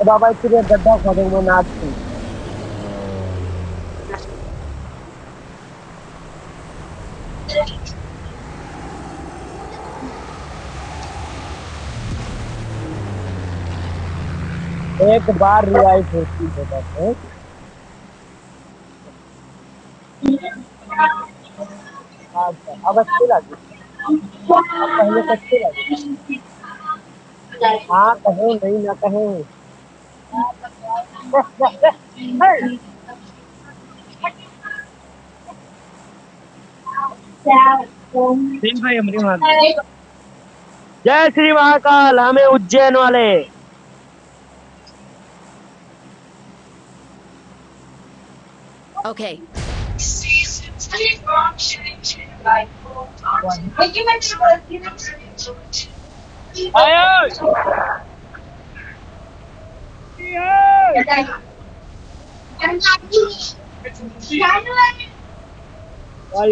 बाबा इतने गड्ढा खोदेंगे नाच के एक बार रिवाइव होती है बस है अच्छा अब अच्छी लगी पहले से अच्छी लगी हाँ कहे नहीं ना कहे। जय श्री महाकाल हमें उज्जैन वाले। Okay.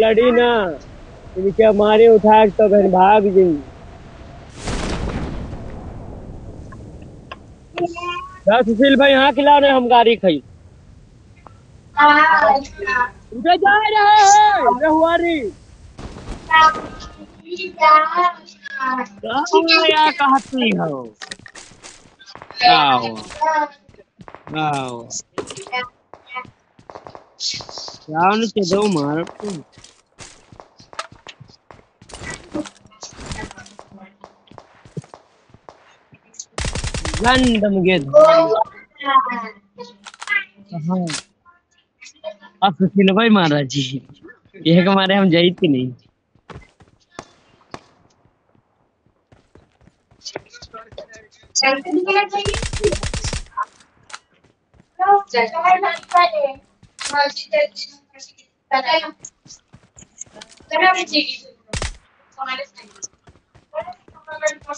लड़ी ना इनके मारे उठा तो फिर भाग जी दस भाई, यहाँ खिला रहे हम गाड़ी खाई। उधर जा रहे हैं रहुआरी क्या कहती हो आओ आओ जाओ चलो मार लंदन के अब सुशील भाई महाराज जी। ये हमारे हम जाई थी नहीं?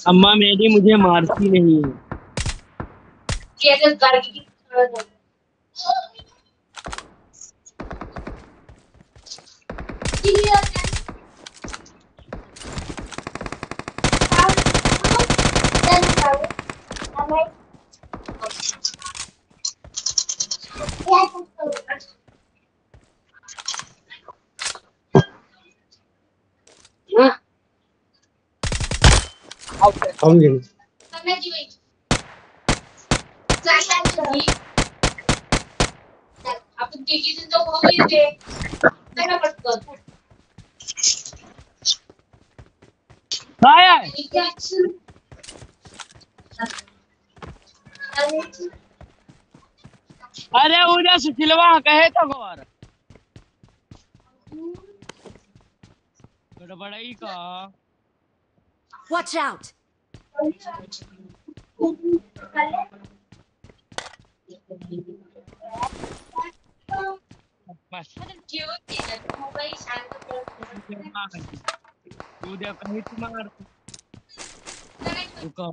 अम्मा मेरी मुझे मारती नहीं है। समझे आपण तिघी जण जाऊ भाऊ येते चला पटकन काय आहे आणि त्या- आणि अरे उद्या सुशीलवा कहे तो गौर। गड़बड़ाई का। Watch out! बस। उद्या काही तुम्हाला रुका।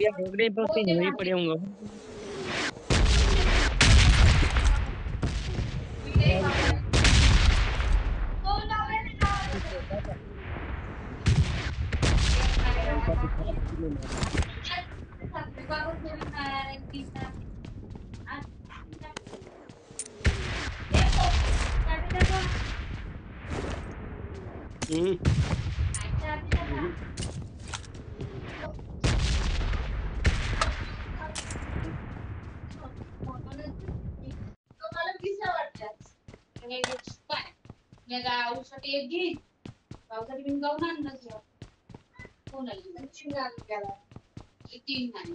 ये डोगरे पर से नहीं पड़े होंगे। हम्म गावसाठी एक घे गावसाठी बिन गाऊन आणलं कोणाला तीन नाही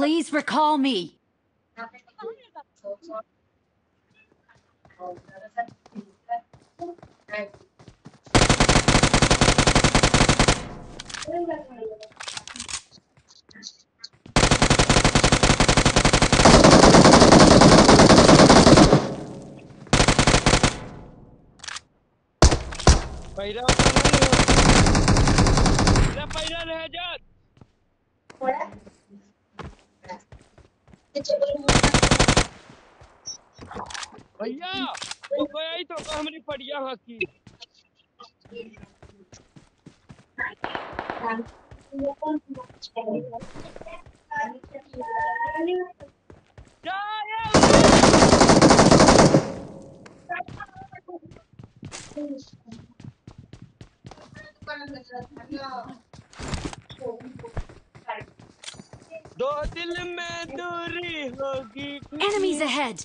Please recall me. भैया तो कोई आई तो को पड़िया हकी दूरी होगी Enemies ahead.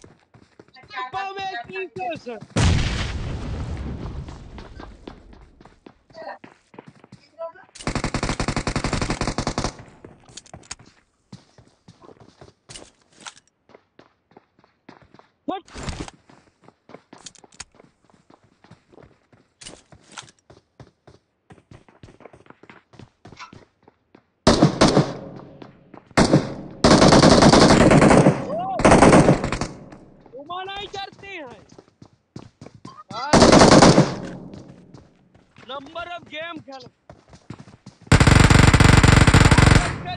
Number of game खेल।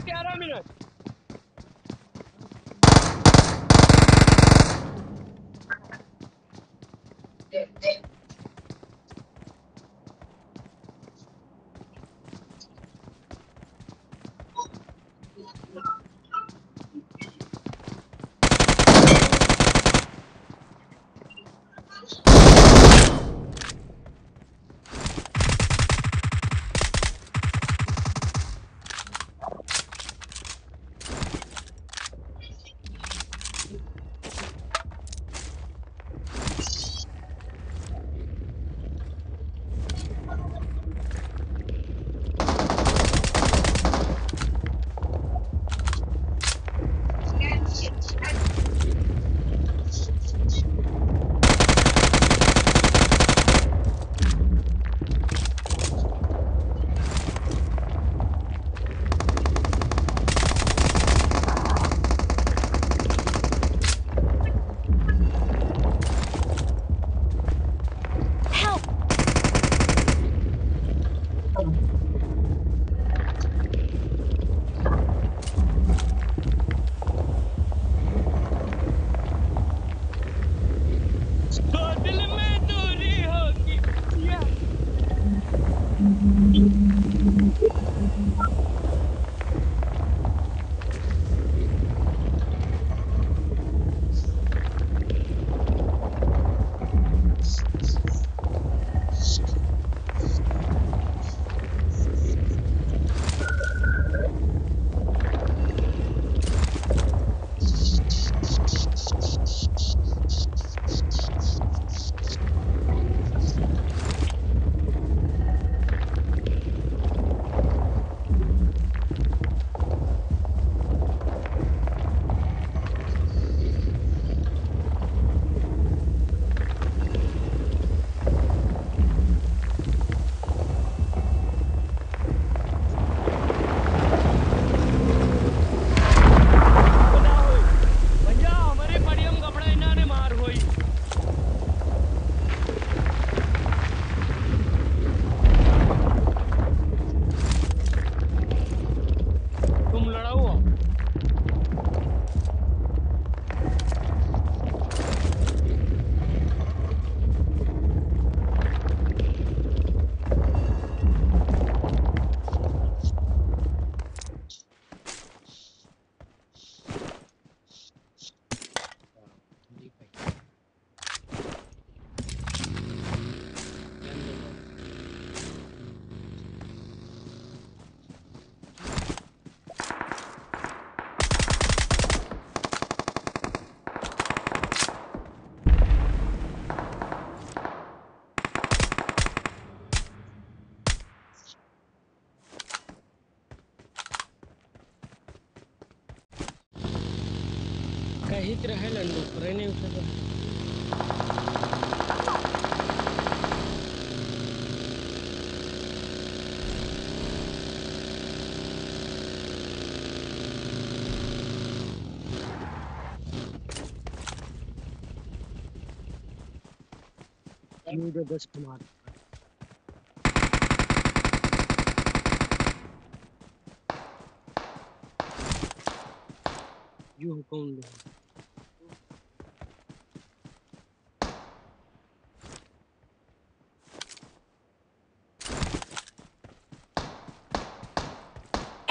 ग्यारह मिनट काहीच राहिलं ना डुकरं नाही उठत यू द बेस्ट मार यू कौन लो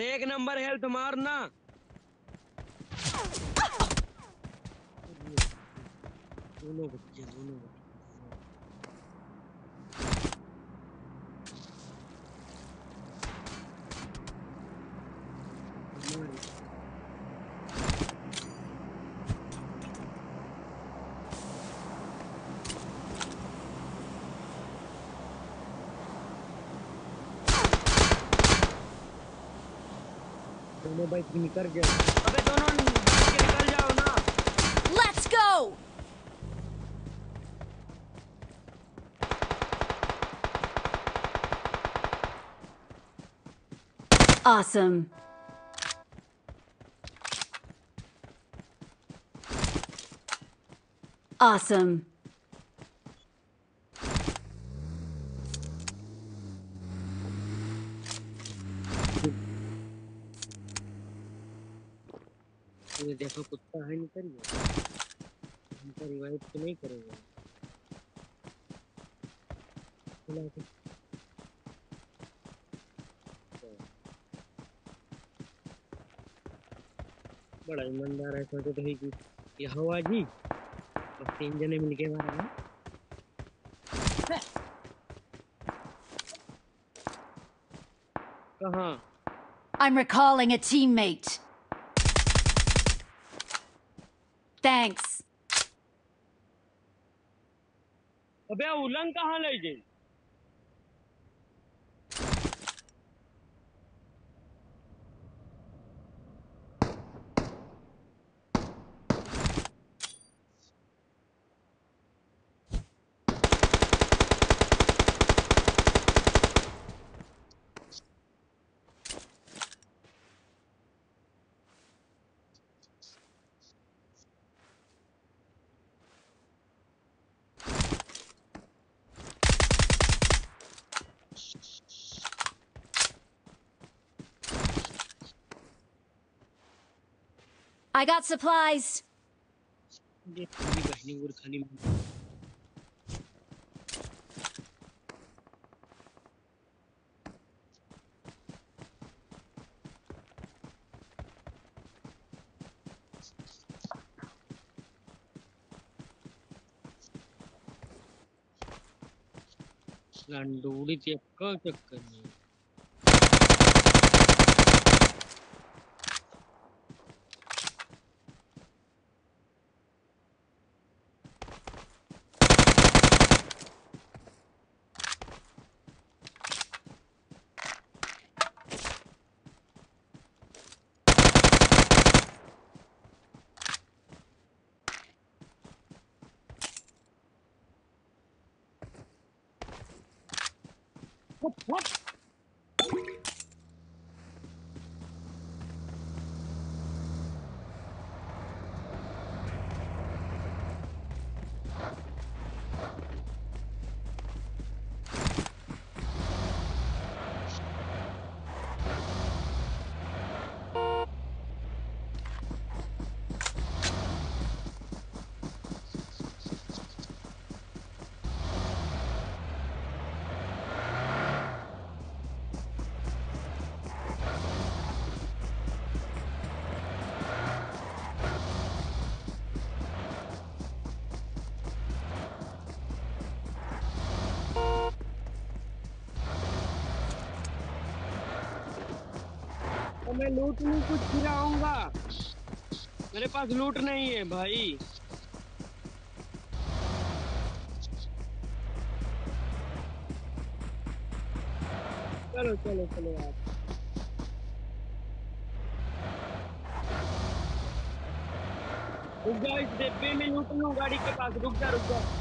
अरे एक नंबर हेल्थ मारना। दोनों बच्चे दोनों बच्चे हमारे दोनों बाइक निकल गए अबे दोनों भाग के निकल जाओ ना Let's go! Awesome. Awesome. ये देखो कुत्ता है निकल गया हमका रिवाइव तो नहीं करेगा। बड़ा ईमानदार है, सोचे तो है कि ये हवा जी, और तीन जने मिलके मारा है। कहाँ? I'm recalling a teammate. Thanks. अबे उलंग कहाँ ले गई? I got supplies. ये खाली बहनी और खाली लंडूड़ी चक्कर चक्कर नहीं What? What? मैं लूट नहीं कुछ गिराऊँगा मेरे पास लूट नहीं है, भाई। चलो चलो चलो यार। रुक जाओ इस डिब्बे में, लूट लूँ, गाड़ी के पास। रुक जा रुक जा।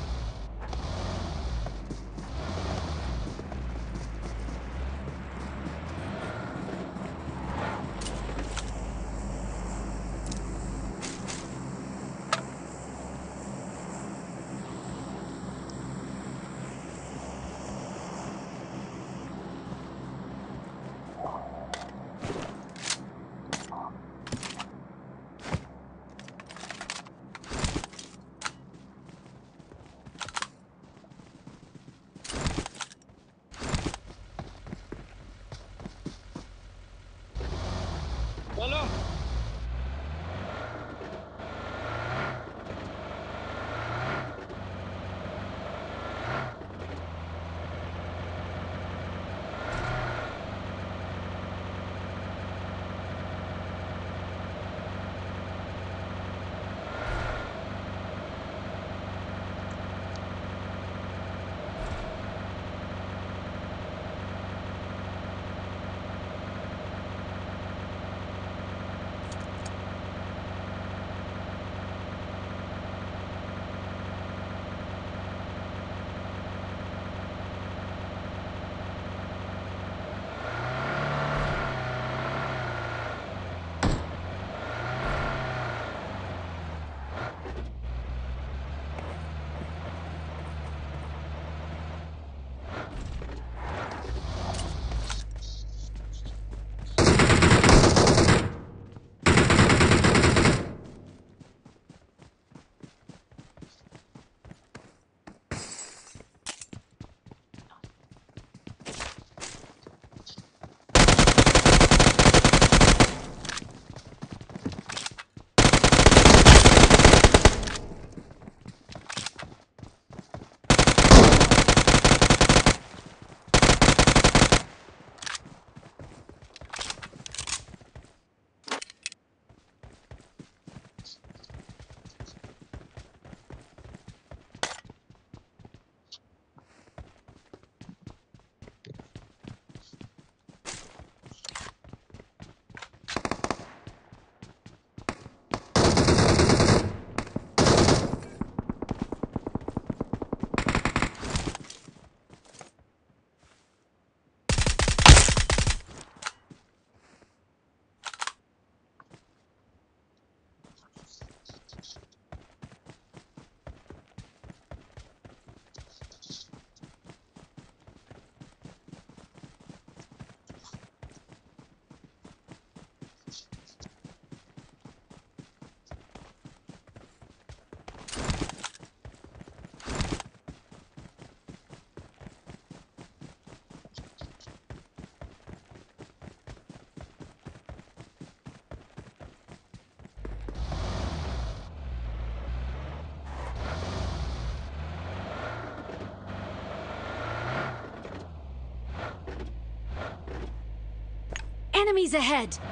Enemies ahead!